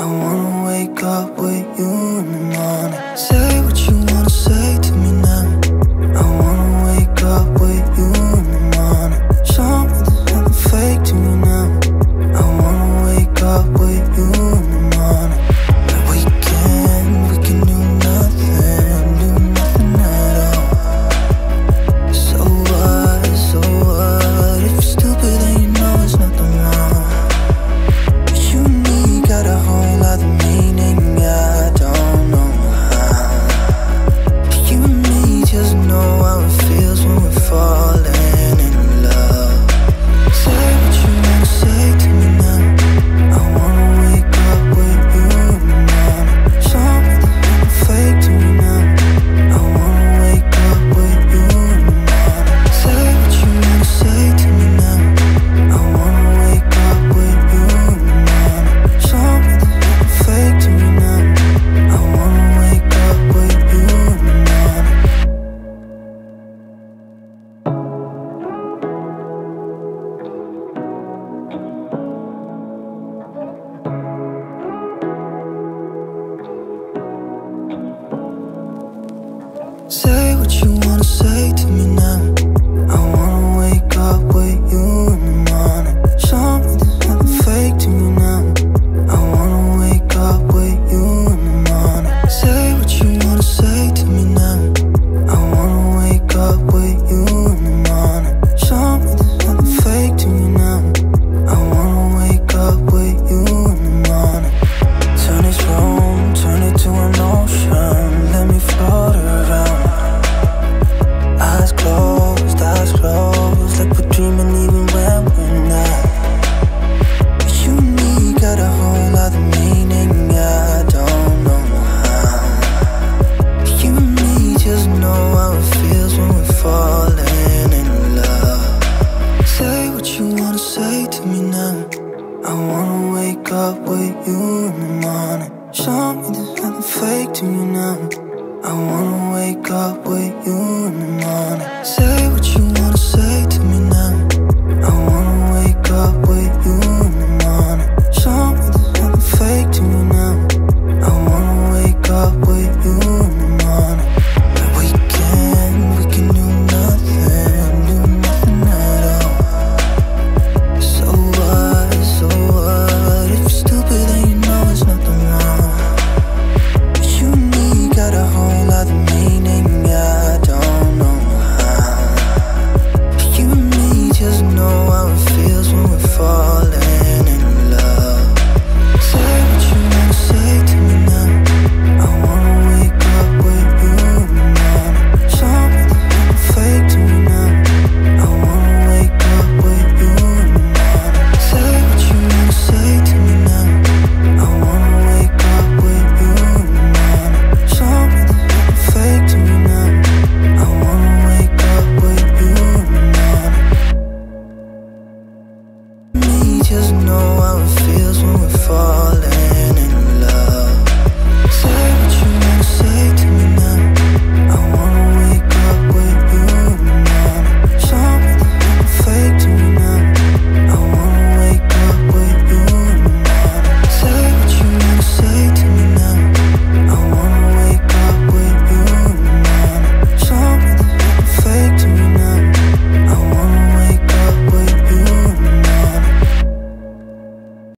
I wanna wake up with you. Say